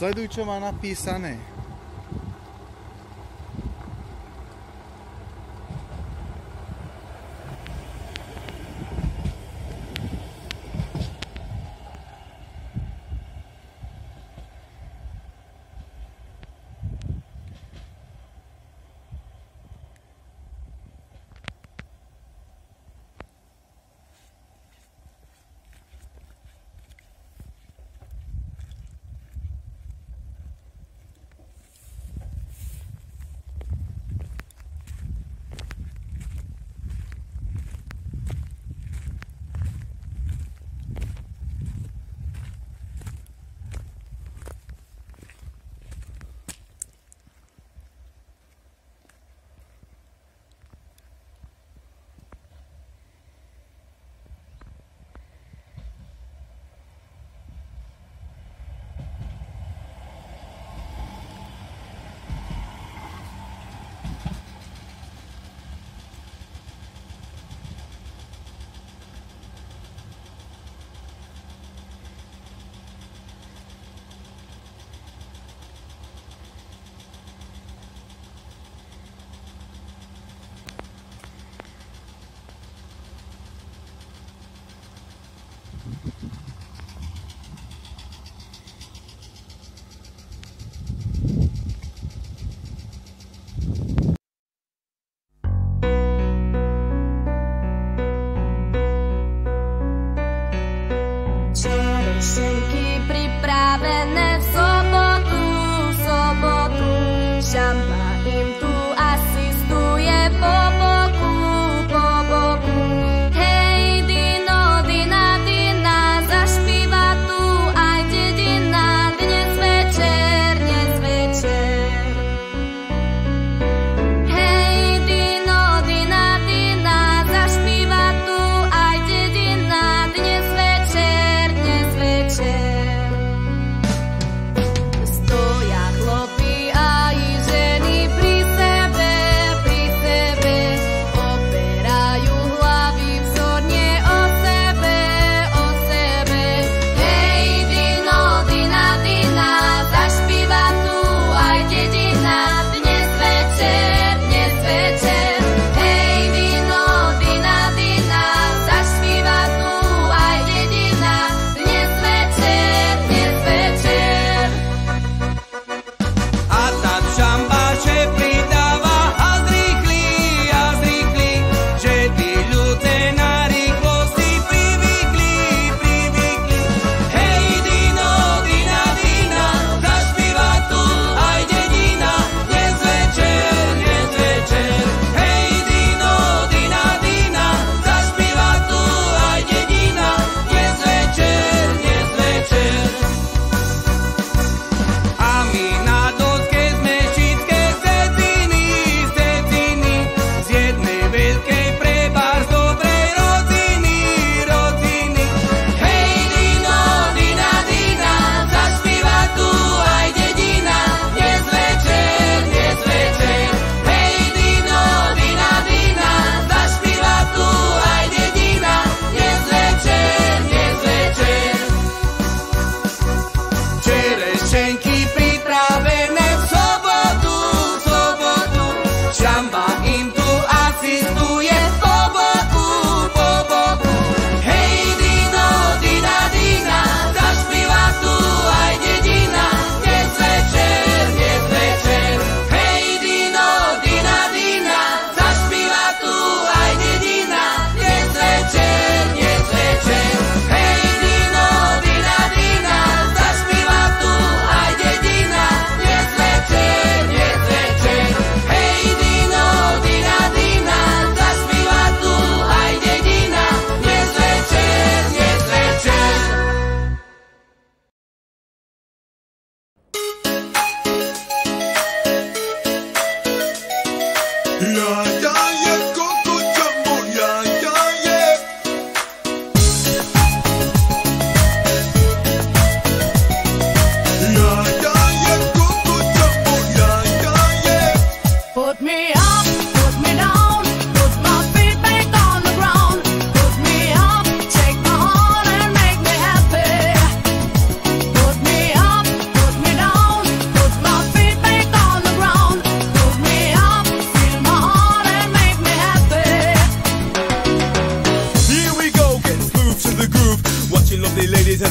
Sleduj, čo má napísané.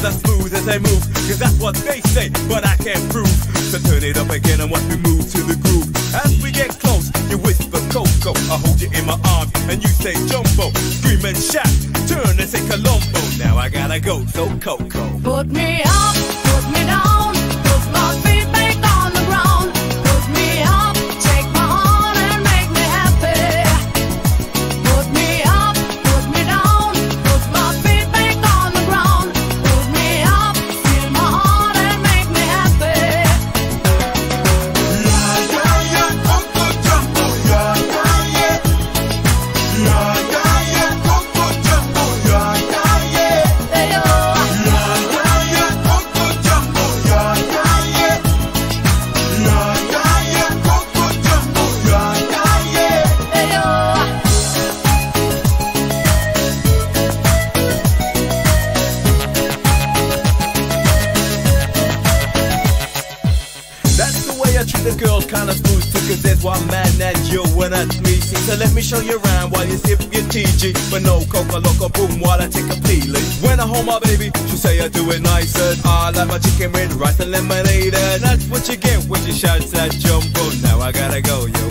As I move, cause that's what they say, but I can't prove. So turn it up again and watch me move to the groove. As we get close, you whisper Coco, I hold you in my arms, and you say Jamboo. Scream and shout, turn and say Colombo. Now I gotta go, so Coco. Put me up, I the girls, kinda smooth too, cause there's one man that you and that's me. So let me show you around while you sip your TG. But no coca loco boom while I take a peeling. When I hold my baby, she say I do it nicer. I like my chicken with rice and lemonade. And that's what you get when you shout that Jamboo. Now I gotta go, yo,